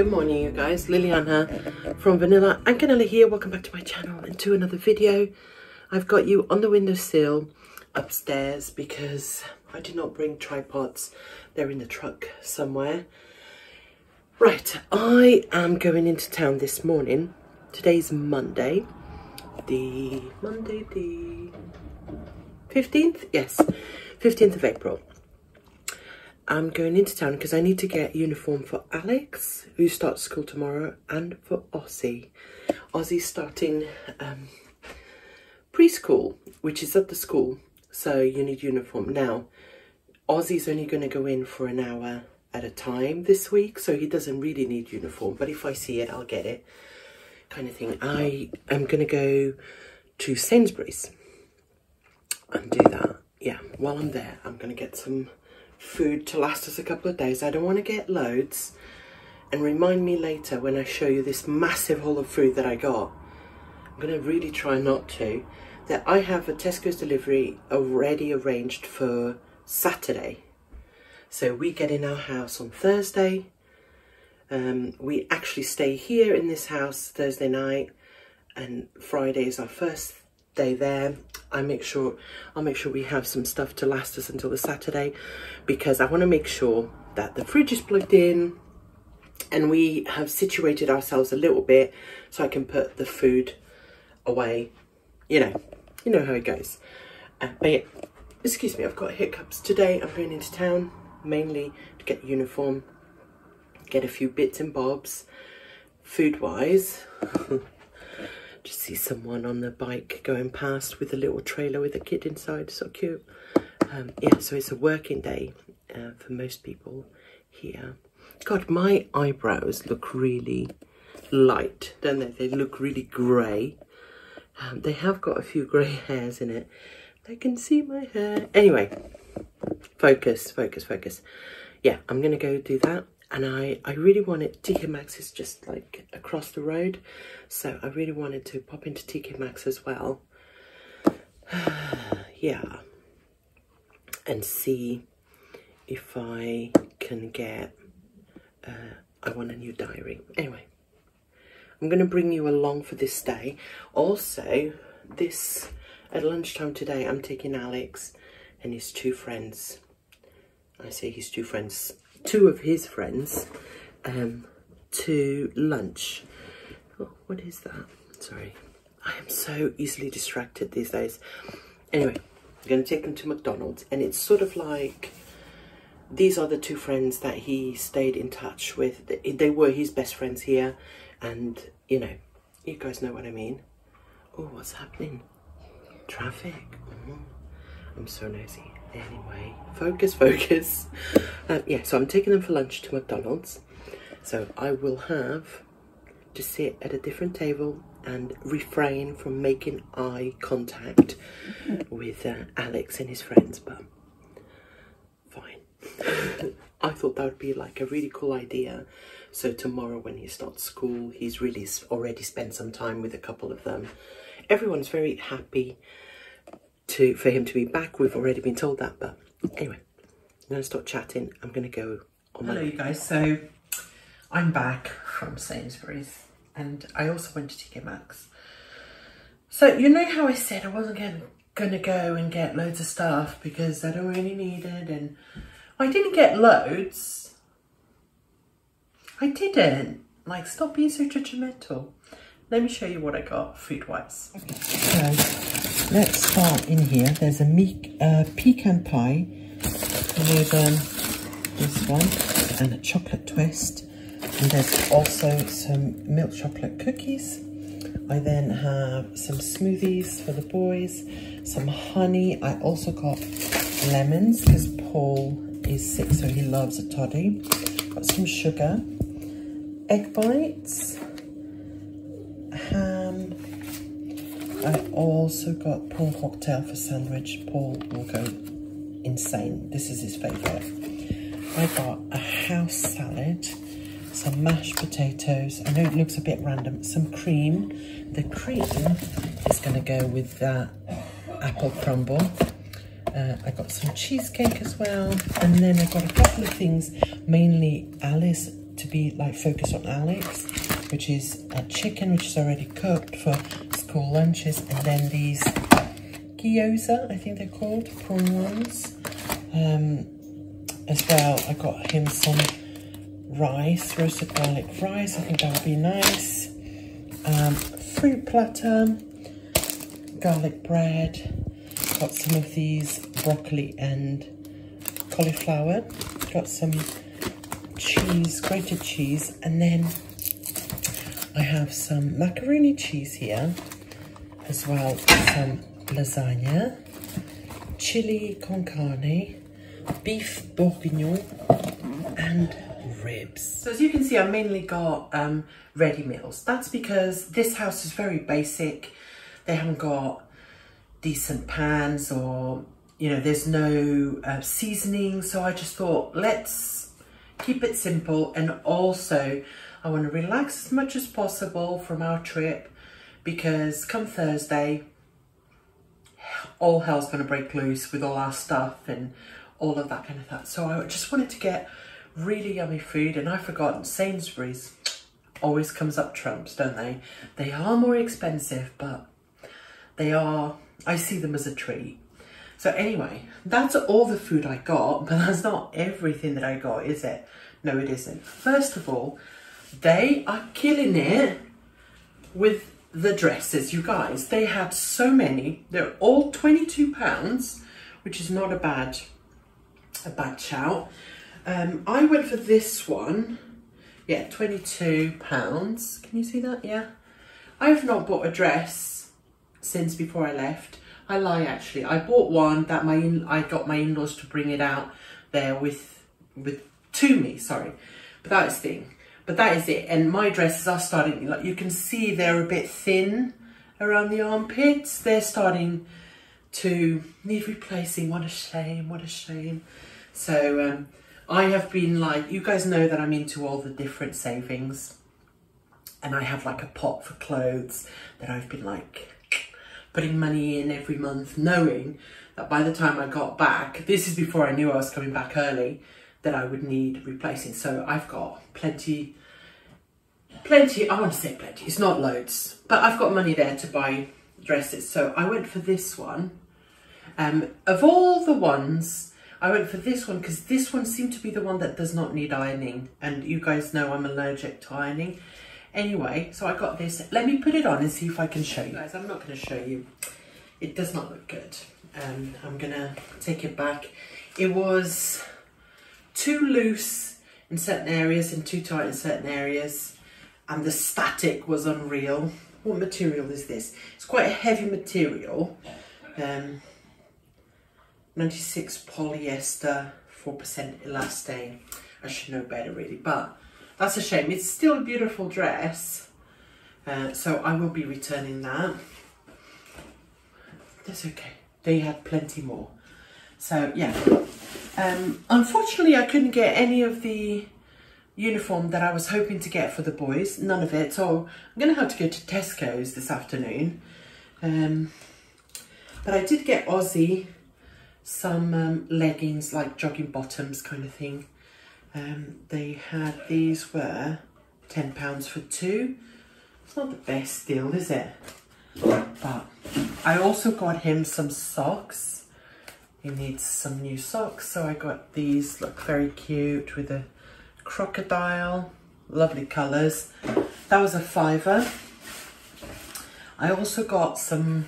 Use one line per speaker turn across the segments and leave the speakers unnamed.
good morning you guys. Liliana from vanilla. And Canela here. Welcome back to my channel and to another video. I've got you on the windowsill upstairs because i did not bring tripods. They're in the truck somewhere. Right i am going into town this morning. Today's monday. The monday the 15th yes 15th of april I'm going into town because I need to get uniform for Alex, who starts school tomorrow, and for Ozzy. Ozzy's starting um, preschool, which is at the school, so you need uniform. Now, Ozzy's only going to go in for an hour at a time this week, so he doesn't really need uniform, but if I see it, I'll get it, kind of thing. I am going to go to Sainsbury's and do that. Yeah, while I'm there, I'm going to get some food to last us a couple of days. I don't want to get loads and remind me later when I show you this massive haul of food that I got. I'm going to really try not to. That I have a Tesco's delivery already arranged for Saturday. So we get in our house on Thursday. Um, we actually stay here in this house Thursday night and Friday is our first day there. I make sure I'll make sure we have some stuff to last us until the Saturday because I want to make sure that the fridge is plugged in and we have situated ourselves a little bit so I can put the food away. You know, you know how it goes. Uh, but yeah, excuse me, I've got hiccups today. I'm going into town mainly to get uniform, get a few bits and bobs food wise. Just see someone on the bike going past with a little trailer with a kid inside. So cute. Um, yeah, so it's a working day uh, for most people here. God, my eyebrows look really light, don't they? They look really grey. Um, they have got a few grey hairs in it. I can see my hair. Anyway, focus, focus, focus. Yeah, I'm going to go do that and I, I really wanted, TK Maxx is just like across the road, so I really wanted to pop into TK Maxx as well. yeah, and see if I can get, uh, I want a new diary. Anyway, I'm going to bring you along for this day. Also, this, at lunchtime today, I'm taking Alex and his two friends. I say his two friends two of his friends um, to lunch. Oh, what is that? Sorry. I am so easily distracted these days. Anyway, I'm going to take them to McDonald's and it's sort of like these are the two friends that he stayed in touch with. They were his best friends here and, you know, you guys know what I mean. Oh, what's happening? Traffic. Oh, I'm so nosy. Anyway, focus, focus. Um, yeah, so I'm taking them for lunch to McDonald's. So I will have to sit at a different table and refrain from making eye contact with uh, Alex and his friends, but fine. I thought that would be like a really cool idea. So tomorrow when he starts school, he's really already spent some time with a couple of them. Everyone's very happy to for him to be back. We've already been told that, but anyway, I'm going to stop chatting. I'm going to go on my...
Hello, you guys. So I'm back from Sainsbury's and I also went to TK Maxx. So you know how I said I wasn't going to go and get loads of stuff because I don't really need it and I didn't get loads. I didn't. Like, stop being so judgmental. Let me show you what I got food-wise. Okay, so let's start in here. There's a me uh, pecan pie with um, this one and a chocolate twist. And there's also some milk chocolate cookies. I then have some smoothies for the boys, some honey. I also got lemons because Paul is sick, so he loves a toddy. Got some sugar, egg bites, I also got prawn cocktail for sandwich. Paul will go insane. This is his favourite. I got a house salad, some mashed potatoes. I know it looks a bit random. Some cream. The cream is going to go with that apple crumble. Uh, I got some cheesecake as well. And then I got a couple of things, mainly Alice
to be like focused on Alex, which is a chicken which is already cooked for school lunches, and then these gyoza, I think they're called, prawn ones. Um, as well, I got him some rice, roasted garlic rice. I think that would be nice. Um, fruit platter, garlic bread. Got some of these broccoli and cauliflower. Got some cheese, grated cheese, and then I have some macaroni cheese here, as well some lasagna, chili con carne, beef bourguignon, and ribs. So as you can see, I mainly got um, ready meals. That's because this house is very basic. They haven't got decent pans or, you know, there's no uh, seasoning. So I just thought, let's keep it simple. And also I want to relax as much as possible from our trip because come Thursday, all hell's going to break loose with all our stuff and all of that kind of thing. So I just wanted to get really yummy food and I've forgotten Sainsbury's always comes up trumps, don't they? They are more expensive, but they are, I see them as a treat. So anyway, that's all the food I got, but that's not everything that I got, is it? No, it isn't. First of all, they are killing it with the dresses, you guys. They had so many. They're all 22 pounds, which is not a bad, a bad shout. Um, I went for this one. Yeah, 22 pounds. Can you see that? Yeah. I've not bought a dress since before I left. I lie actually. I bought one that my in I got my in-laws to bring it out there with with to me, sorry. But that is the thing. But that is it. And my dresses are starting like you can see they're a bit thin around the armpits. They're starting to need replacing. What a shame, what a shame. So um I have been like, you guys know that I'm into all the different savings and I have like a pot for clothes that I've been like putting money in every month knowing that by the time I got back, this is before I knew I was coming back early, that I would need replacing. So I've got plenty, plenty, I want to say plenty, it's not loads, but I've got money there to buy dresses. So I went for this one. Um, of all the ones I went for this one because this one seemed to be the one that does not need ironing. And you guys know I'm allergic to ironing. Anyway, so I got this. Let me put it on and see if I can show you. Guys, I'm not going to show you. It does not look good. Um, I'm going to take it back. It was too loose in certain areas and too tight in certain areas. And the static was unreal. What material is this? It's quite a heavy material. Um, 96 polyester, 4% elastane. I should know better really, but that's a shame. It's still a beautiful dress, uh, so I will be returning that. That's okay. They had plenty more. So yeah, um, unfortunately I couldn't get any of the uniform that I was hoping to get for the boys, none of it. So I'm gonna have to go to Tesco's this afternoon. Um, but I did get Ozzy some um, leggings, like jogging bottoms kind of thing. Um, they had, these were £10 for two. It's not the best deal, is it? But I also got him some socks. He needs some new socks, so I got these, look very cute with a crocodile, lovely colours. That was a fiver. I also got some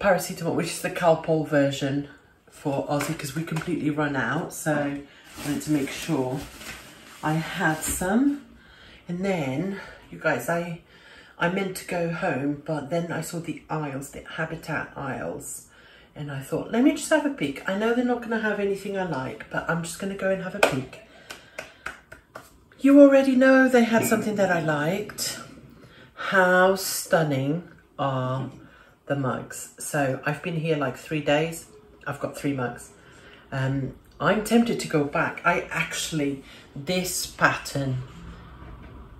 paracetamol, which is the Calpol version for Ozzy because we completely run out. So I wanted to make sure I had some. And then, you guys, I I meant to go home, but then I saw the aisles, the Habitat aisles. And I thought, let me just have a peek. I know they're not going to have anything I like, but I'm just going to go and have a peek. You already know they had something that I liked. How stunning are the mugs. So I've been here like three days. I've got three mugs. Um, I'm tempted to go back. I actually, this pattern,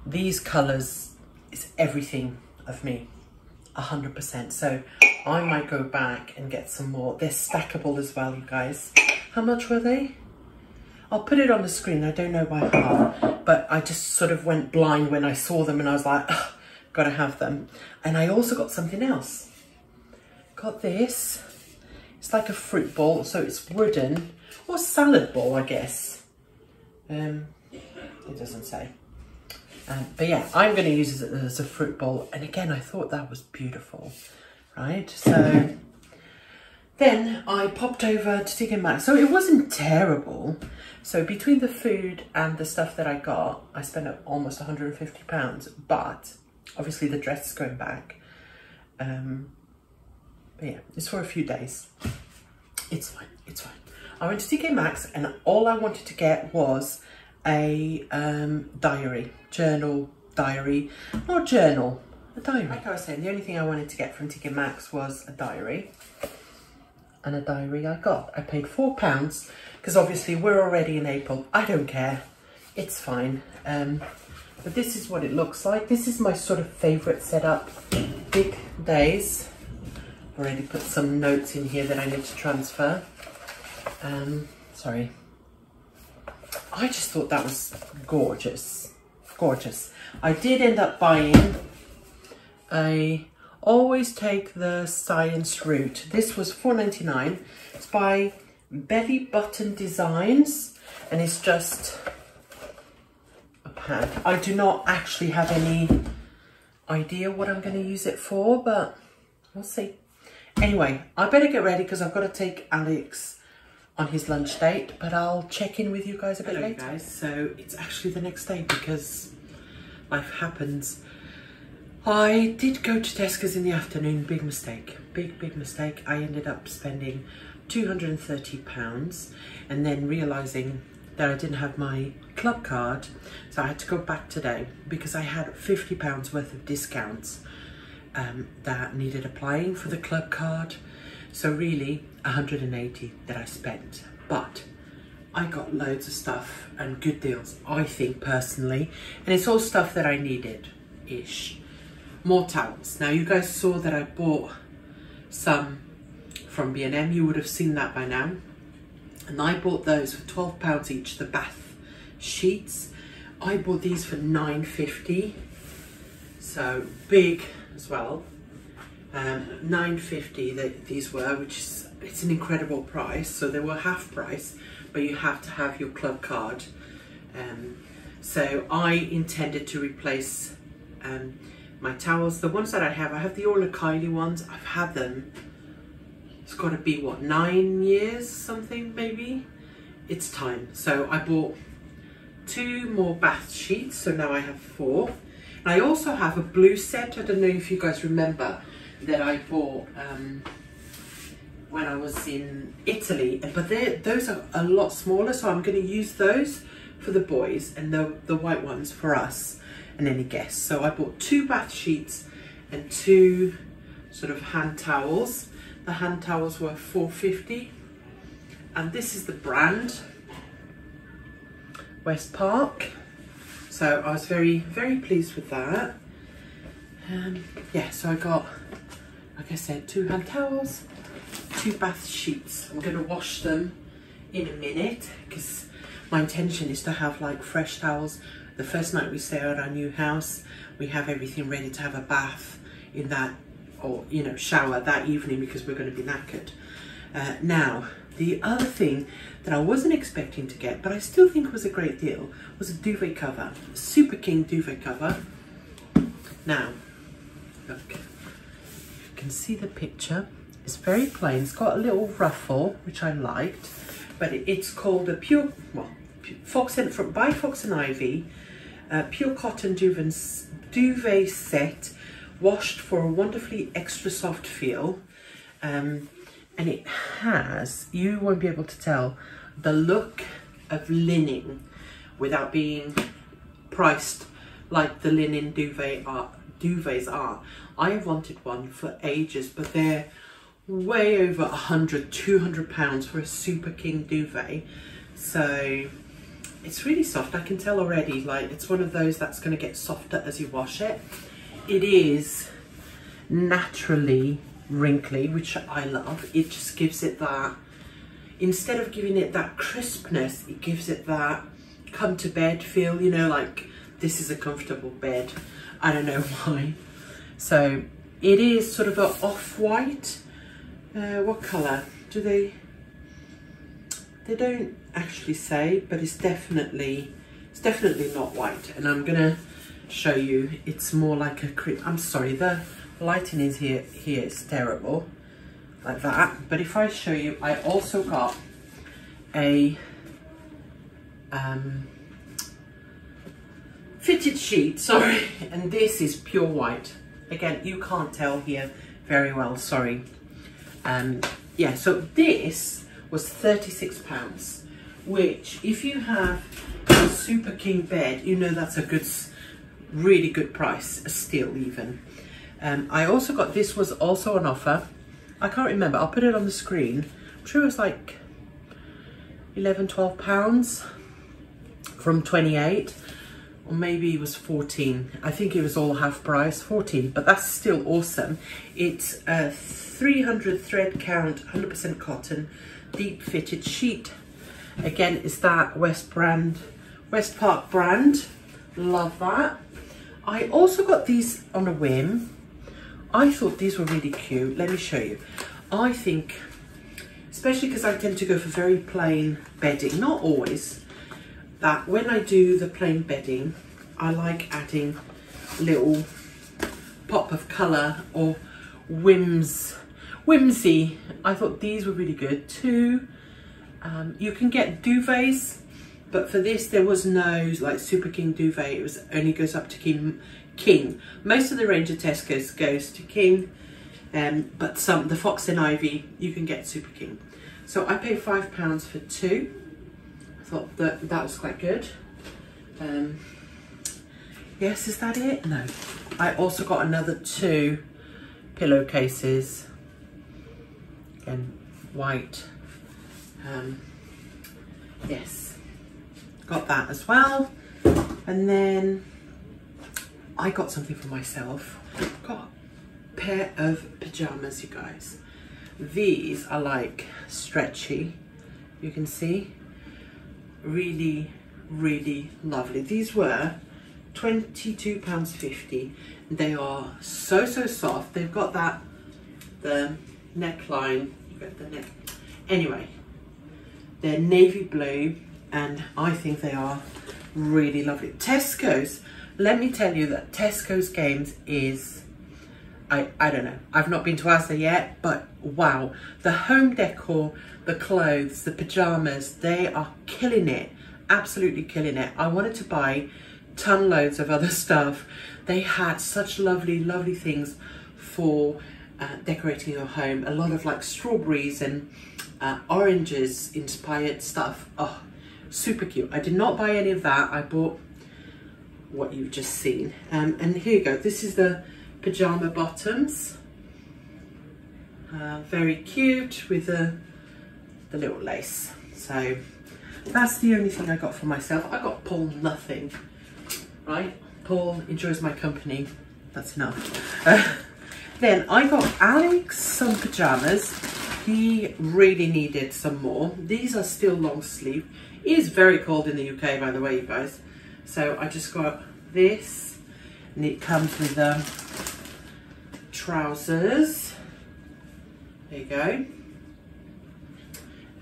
these colours is everything of me, 100%. So I might go back and get some more. They're stackable as well, you guys. How much were they? I'll put it on the screen. I don't know by heart, but I just sort of went blind when I saw them and I was like, gotta have them. And I also got something else. Got this. It's like a fruit ball, so it's wooden or salad ball, I guess. Um, it doesn't say. Um, but yeah, I'm going to use it as a fruit bowl. And again, I thought that was beautiful, right? So then I popped over to TK Maxx. So it wasn't terrible. So between the food and the stuff that I got, I spent almost 150 pounds. But obviously the dress is going back. Um, but yeah, it's for a few days. It's fine, it's fine. I went to TK Maxx and all I wanted to get was a um, diary, journal, diary, not journal, a diary. Like I was saying, the only thing I wanted to get from TK Maxx was a diary. And a diary I got. I paid four pounds because obviously we're already in April. I don't care. It's fine. Um, but this is what it looks like. This is my sort of favorite setup. Big days. Already put some notes in here that I need to transfer. Um, sorry. I just thought that was gorgeous. Gorgeous. I did end up buying a always take the science route. This was four ninety nine. It's by Belly Button Designs and it's just a pad. I do not actually have any idea what I'm going to use it for, but we'll see. Anyway, I better get ready because I've got to take Alex on his lunch date, but I'll check in with you guys a bit Hello later. guys, so it's actually the next day because life happens. I did go to Tesco's in the afternoon, big mistake, big, big mistake. I ended up spending 230 pounds and then realizing that I didn't have my club card. So I had to go back today because I had 50 pounds worth of discounts um, that needed applying for the club card. So really 180 that I spent, but I got loads of stuff and good deals, I think personally. And it's all stuff that I needed-ish. More towels. Now you guys saw that I bought some from B&M. You would have seen that by now. And I bought those for £12 each, the bath sheets. I bought these for 9.50. So big as well um, 9.50 that these were, which is it's an incredible price. So they were half price, but you have to have your club card. Um, so I intended to replace um, my towels. The ones that I have, I have the Orla Kiely ones. I've had them. It's got to be what nine years, something maybe. It's time. So I bought two more bath sheets. So now I have four. I also have a blue set. I don't know if you guys remember that I bought um, when I was in Italy, but those are a lot smaller, so I'm going to use those for the boys and the, the white ones for us and any guests. So I bought two bath sheets and two sort of hand towels. The hand towels were 450 and this is the brand West Park. So I was very, very pleased with that. Um, yeah, so I got like I said, two hand towels, two bath sheets. I'm going to wash them in a minute because my intention is to have like fresh towels. The first night we stay at our new house, we have everything ready to have a bath in that, or you know, shower that evening because we're going to be knackered. Uh, now, the other thing that I wasn't expecting to get, but I still think was a great deal, was a duvet cover, Super King duvet cover. Now, look, you can see the picture. It's very plain. It's got a little ruffle, which I liked, but it's called a pure, well, Fox and, from, by Fox and Ivy, uh, pure cotton duvet, duvet set, washed for a wonderfully extra soft feel. Um, and it has, you won't be able to tell, the look of linen without being priced like the linen duvet are, duvets are. I have wanted one for ages, but they're way over 100, 200 pounds for a Super King duvet. So it's really soft. I can tell already, like it's one of those that's gonna get softer as you wash it. It is naturally wrinkly, which I love. It just gives it that, instead of giving it that crispness, it gives it that come to bed feel, you know, like this is a comfortable bed. I don't know why. So it is sort of a off-white. Uh, what colour? Do they, they don't actually say, but it's definitely, it's definitely not white. And I'm gonna show you, it's more like a, I'm sorry, the lighting is here, here is terrible, like that. But if I show you, I also got a um, fitted sheet, sorry, and this is pure white. Again, you can't tell here very well, sorry. Um, yeah, so this was 36 pounds, which if you have a Super King bed, you know that's a good, really good price, a steal even. Um, I also got, this was also an offer. I can't remember, I'll put it on the screen. I'm sure it was like 11, 12 pounds from 28 or maybe it was 14 I think it was all half price 14 but that's still awesome it's a 300 thread count 100% cotton deep fitted sheet again it's that West brand West Park brand. Love that. I also got these on a whim. I thought these were really cute. Let me show you. I think especially because I tend to go for very plain bedding not always that when I do the plain bedding I like adding little pop of colour or whims, whimsy. I thought these were really good too. Um, you can get duvets, but for this there was no like Super King duvet. It was only goes up to King. King. Most of the range of Tesco's goes to King, um, but some the Fox and Ivy you can get Super King. So I paid five pounds for two. I thought that that was quite good. Um, Yes, is that it? No. I also got another two pillowcases. Again, white. Um, yes, got that as well. And then I got something for myself. Got a pair of pajamas, you guys. These are like stretchy, you can see. Really, really lovely. These were £22.50. They are so, so soft. They've got that, the neckline, you the neck. Anyway, they're navy blue and I think they are really lovely. Tesco's, let me tell you that Tesco's Games is, I, I don't know, I've not been to Asda yet, but wow, the home decor, the clothes, the pajamas, they are killing it, absolutely killing it. I wanted to buy ton loads of other stuff. They had such lovely, lovely things for uh, decorating your home. A lot of like strawberries and uh, oranges inspired stuff. Oh, super cute. I did not buy any of that. I bought what you've just seen. Um, and here you go. This is the pajama bottoms. Uh, very cute with the, the little lace. So that's the only thing I got for myself. I got Paul nothing right? Paul enjoys my company. That's enough. Uh, then I got Alex some pajamas. He really needed some more. These are still long sleeve. It is very cold in the UK, by the way, you guys. So I just got this, and it comes with um, trousers. There you go.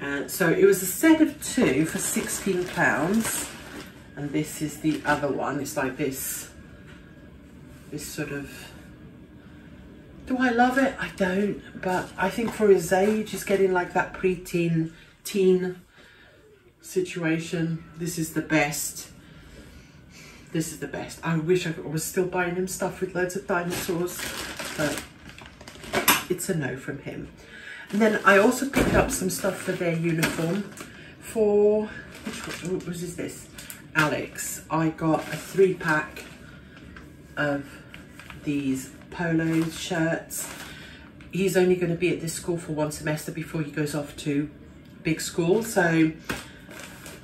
And so it was a set of two for 16 pounds and this is the other one it's like this this sort of do I love it? I don't but I think for his age he's getting like that pre-teen teen situation. This is the best. This is the best. I wish I was still buying him stuff with loads of dinosaurs but it's a no from him. And then I also picked up some stuff for their uniform for which was, was this? Alex, I got a three pack of these polo shirts. He's only going to be at this school for one semester before he goes off to big school. So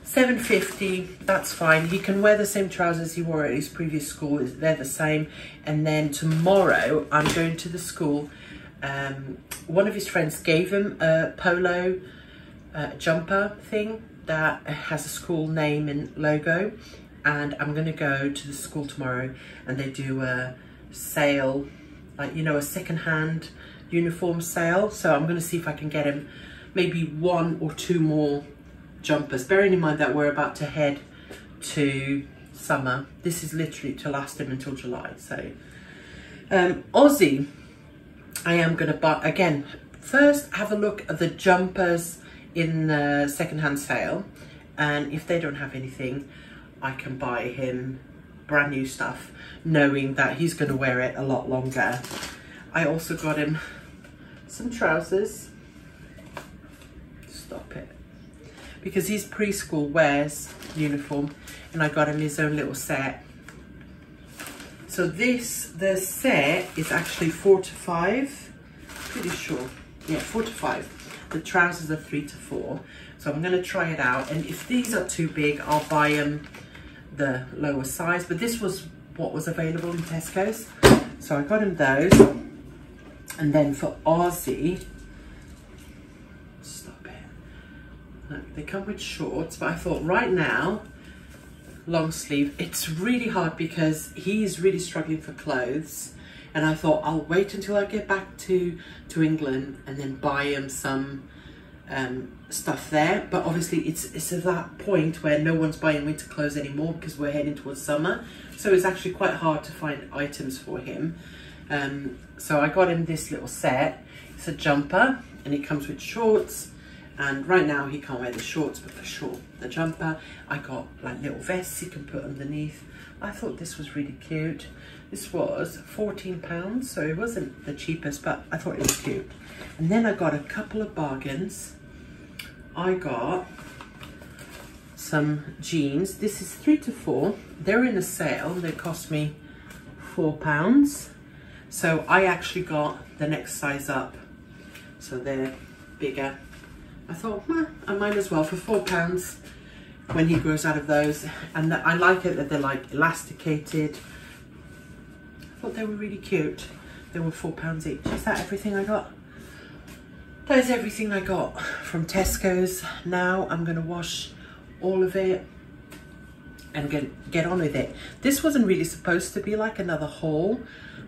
750 that's fine he can wear the same trousers he wore at his previous school they're the same and then tomorrow i'm going to the school um, one of his friends gave him a polo uh, jumper thing that has a school name and logo and I'm gonna go to the school tomorrow and they do a sale, like, you know, a second-hand uniform sale. So I'm gonna see if I can get him maybe one or two more jumpers, bearing in mind that we're about to head to summer. This is literally to last him until July. So um, Ozzy, I am gonna buy, again, first have a look at the jumpers in the second-hand sale. And if they don't have anything, I can buy him brand new stuff, knowing that he's gonna wear it a lot longer. I also got him some trousers. Stop it. Because he's preschool wears uniform and I got him his own little set. So this, the set is actually four to five, pretty sure. Yeah, four to five. The trousers are three to four. So I'm gonna try it out. And if these are too big, I'll buy him the lower size. But this was what was available in Tesco's. So I got him those. And then for Ozzy, stop it. They come with shorts, but I thought right now, long sleeve, it's really hard because he's really struggling for clothes. And I thought I'll wait until I get back to, to England and then buy him some um, stuff there. But obviously it's, it's at that point where no one's buying winter clothes anymore because we're heading towards summer. So it's actually quite hard to find items for him. Um, so I got him this little set. It's a jumper and it comes with shorts. And right now he can't wear the shorts, but for sure the jumper. I got like little vests he can put underneath. I thought this was really cute. This was 14 pounds, so it wasn't the cheapest, but I thought it was cute. And then I got a couple of bargains. I got some jeans. This is three to four. They're in a sale. They cost me four pounds. So I actually got the next size up. So they're bigger. I thought, well, I might as well for four pounds when he grows out of those. And I like it that they're like elasticated. I thought they were really cute. They were four pounds each. Is that everything I got? That is everything I got from Tesco's. Now I'm gonna wash all of it and get, get on with it. This wasn't really supposed to be like another haul,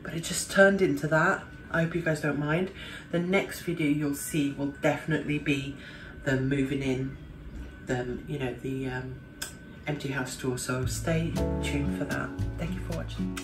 but it just turned into that. I hope you guys don't mind. The next video you'll see will definitely be the moving in, the, you know, the um, empty house tour. So stay tuned for that. Thank you for watching.